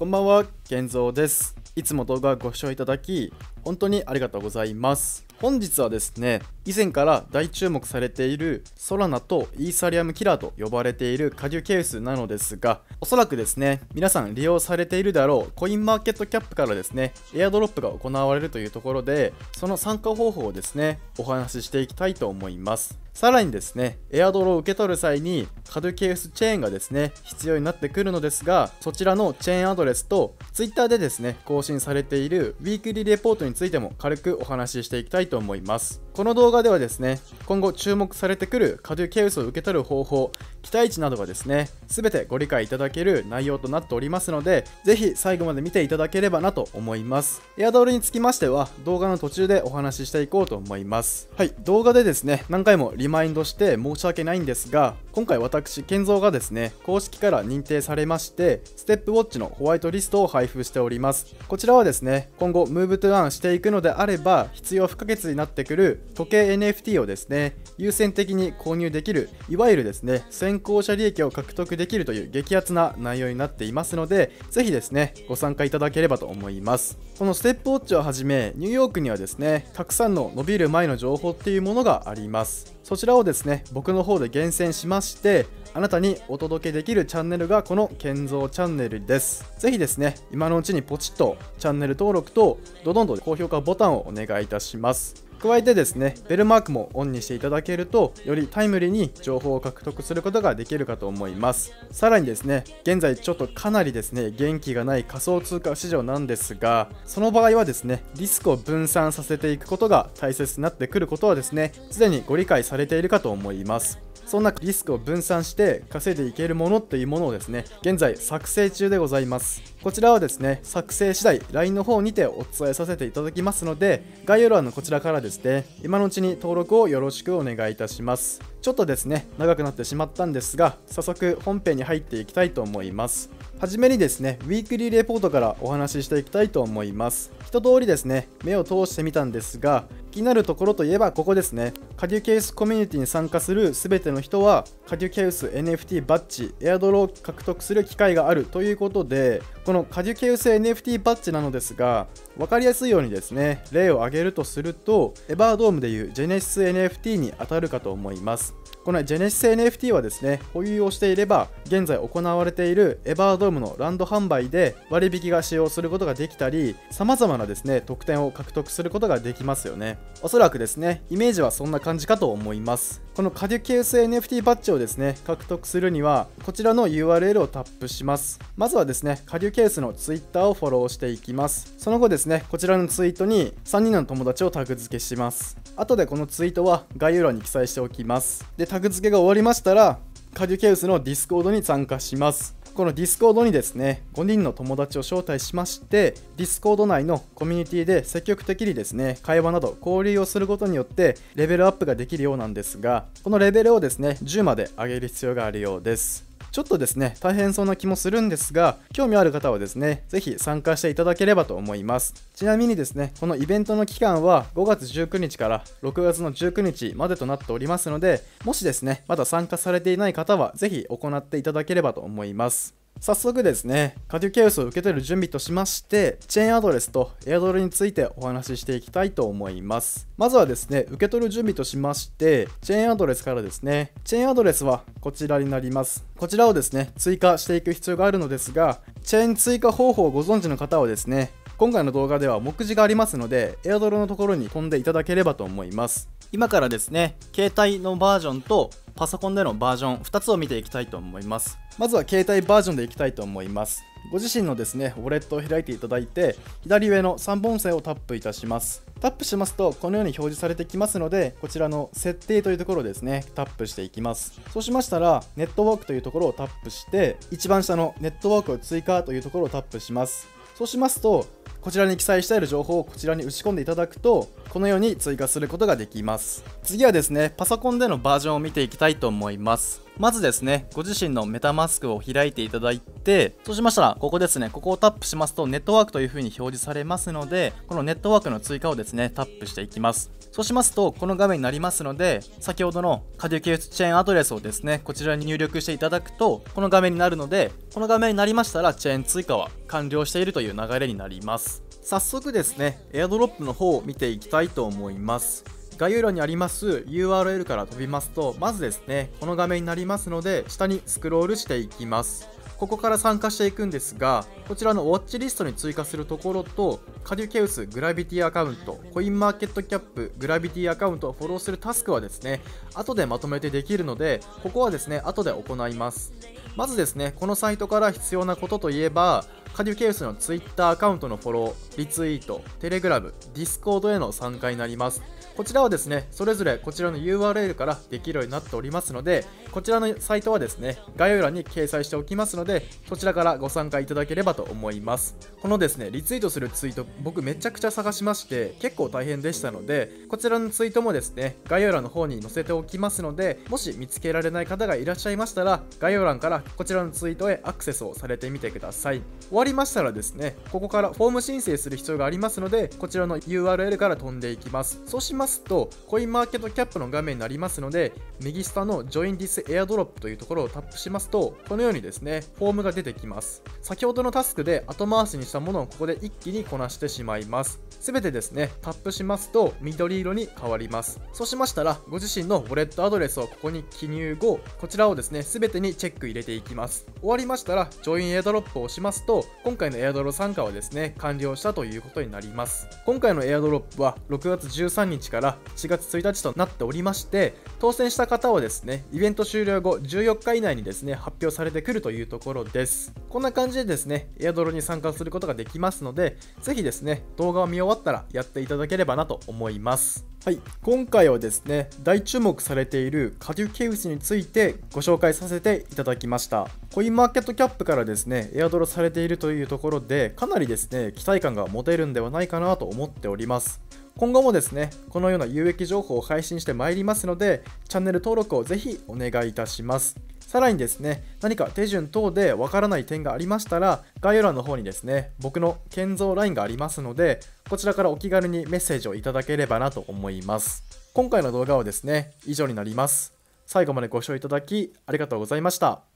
こんばんは、健三です。いつも動画ご視聴いただき、本当にありがとうございます。本日はですね、以前から大注目されているソラナとイーサリアムキラーと呼ばれているカデュケウスなのですが、おそらくですね、皆さん利用されているであろうコインマーケットキャップからですね、エアドロップが行われるというところで、その参加方法をですね、お話ししていきたいと思います。さらにですね、エアドロを受け取る際にカドケースチェーンがですね、必要になってくるのですが、そちらのチェーンアドレスと Twitter でですね、更新されているウィークリーレポートについても軽くお話ししていきたいと思います。この動画ではですね、今後注目されてくるカドゥケウスを受け取る方法、期待値などがですね、すべてご理解いただける内容となっておりますので、ぜひ最後まで見ていただければなと思います。エアドロにつきましては、動画の途中でお話ししていこうと思います。はい、動画でですね、何回もリマインドして申し訳ないんですが、今回私、健三がですね、公式から認定されまして、ステップウォッチのホワイトリストを配布しております。こちらはですね、今後、ムーブトゥアンしていくのであれば、必要不可欠になってくる時計 NFT をですね、優先的に購入できる、いわゆるですね、先行者利益を獲得できるという激アツな内容になっていますので、ぜひですね、ご参加いただければと思います。このステップウォッチをはじめ、ニューヨークにはですね、たくさんの伸びる前の情報っていうものがあります。そちらをですね、僕の方で厳選しまして、あなたにお届けできるチャンネルがこの健三チャンネルです。ぜひですね、今のうちにポチッとチャンネル登録とドドンと高評価ボタンをお願いいたします。加えてですね、ベルマークもオンにしていただけると、よりタイムリーに情報を獲得することができるかと思います。さらにですね、現在ちょっとかなりですね、元気がない仮想通貨市場なんですが、その場合はですね、リスクを分散させていくことが大切になってくることはですね、すでにご理解されているかと思います。そんなリスクを分散して稼いでいけるものっていうものをですね、現在作成中でございます。こちらはですね、作成次第 LINE の方にてお伝えさせていただきますので、概要欄のこちらからですね、今のうちに登録をよろしくお願いいたします。ちょっとですね、長くなってしまったんですが、早速本編に入っていきたいと思います。はじめにですね、ウィークリーレポートからお話ししていきたいと思います。一通りですね、目を通してみたんですが、気になるところといえばここですね。カデュケウスコミュニティに参加する全ての人は、カデュケウス NFT バッジ、エアドロを獲得する機会があるということで、このカデュケウス NFT バッジなのですが、分かりやすいようにですね、例を挙げるとすると、エバードームでいうジェネシス NFT に当たるかと思います。このジェネシス NFT はですね、保有をしていれば、現在行われているエバードームのランド販売で割引が使用することができたり、様々なですね、特典を獲得することができますよね。おそらくですね、イメージはそんな感じかと思います。このカデュケウス NFT バッジをですね、獲得するには、こちらの URL をタップします。まずはですね、カデュケウスの Twitter をフォローしていきます。その後ですね、こちらのツイートに3人の友達をタグ付けします。後でこのツイートは概要欄に記載しておきます。で、タグ付けが終わりましたら、カデュケウスのディスコードに参加します。このディスコードにですね、5人の友達を招待しまして、ディスコード内のコミュニティで積極的にですね、会話など交流をすることによって、レベルアップができるようなんですが、このレベルをですね、10まで上げる必要があるようです。ちょっとですね、大変そうな気もするんですが、興味ある方はですね、ぜひ参加していただければと思います。ちなみにですね、このイベントの期間は5月19日から6月の19日までとなっておりますので、もしですね、まだ参加されていない方は、是非行っていただければと思います。早速ですね、カデュケウスを受け取る準備としまして、チェーンアドレスとエアドロについてお話ししていきたいと思います。まずはですね、受け取る準備としまして、チェーンアドレスからですね、チェーンアドレスはこちらになります。こちらをですね、追加していく必要があるのですが、チェーン追加方法をご存知の方はですね、今回の動画では目次がありますので、エアドロのところに飛んでいただければと思います。今からですね、携帯のバージョンとパソコンでのバージョン2つを見ていきたいと思います。まずは携帯バージョンでいきたいと思います。ご自身のですね、ウォレットを開いていただいて、左上の3本線をタップいたします。タップしますと、このように表示されてきますので、こちらの設定というところをですね、タップしていきます。そうしましたら、ネットワークというところをタップして、一番下のネットワークを追加というところをタップします。そうしますと、こちらに記載してある情報をこちらに打ち込んでいただくと、このように追加することができます。次はですねパソコンでのバージョンを見ていきたいと思います。まずですねご自身のメタマスクを開いていただいてそうしましたらここですねここをタップしますとネットワークという風に表示されますのでこのネットワークの追加をですねタップしていきます。そうしますとこの画面になりますので先ほどのカデュケウスチェーンアドレスをですねこちらに入力していただくとこの画面になるのでこの画面になりましたらチェーン追加は完了しているという流れになります。早速ですね AirDrop の方を見ていきたいいと思います。概要欄にあります URL から飛びますとまずですねこの画面になりますので下にスクロールしていきます。ここから参加していくんですがこちらのウォッチリストに追加するところとカデュケウスグラビティアカウントコインマーケットキャップグラビティアカウントをフォローするタスクはですね後でまとめてできるのでここはですね後で行いますまずですねこのサイトから必要なことといえばカデュケウスの Twitter アカウントのフォロー、リツイート、テレグラム、ディスコードへの参加になります。こちらはですね、それぞれこちらの URL からできるようになっておりますので、こちらのサイトはですね、概要欄に掲載しておきますので、そちらからご参加いただければと思います。このですね、リツイートするツイート、僕めちゃくちゃ探しまして、結構大変でしたので、こちらのツイートもですね、概要欄の方に載せておきますので、もし見つけられない方がいらっしゃいましたら、概要欄からこちらのツイートへアクセスをされてみてください。終わりましたらですね、ここからフォーム申請する必要がありますので、こちらの URL から飛んでいきます。そうしますと、コインマーケットキャップの画面になりますので、右下の Join This Airdrop というところをタップしますと、このようにですね、フォームが出てきます。先ほどのタスクで後回しにしたものをここで一気にこなしてしまいます。すべてですね、タップしますと緑色に変わります。そうしましたら、ご自身のウォレットアドレスをここに記入後、こちらをですね、すべてにチェック入れていきます。終わりましたら、Join Airdrop を押しますと、今回の Airdrop 参加はですね、完了したということになります。今回の Airdrop は6月13日日から4月1日となっておりまして、当選した方はですね、イベント終了後14日以内にですね、発表されてくるというところです。こんな感じでですね、エアドロに参加することができますので、ぜひですね、動画を見終わったらやっていただければなと思います。はい、今回はですね、大注目されているカデュケウスについてご紹介させていただきました。コインマーケットキャップからですね、エアドロされているというところで、かなりですね、期待感が持てるんではないかなと思っております。今後もですね、このような有益情報を配信してまいりますので、チャンネル登録をぜひお願いいたします。さらにですね、何か手順等でわからない点がありましたら、概要欄の方にですね、僕の建造 LINE がありますので、こちらからお気軽にメッセージをいただければなと思います。今回の動画はですね、以上になります。最後までご視聴いただきありがとうございました。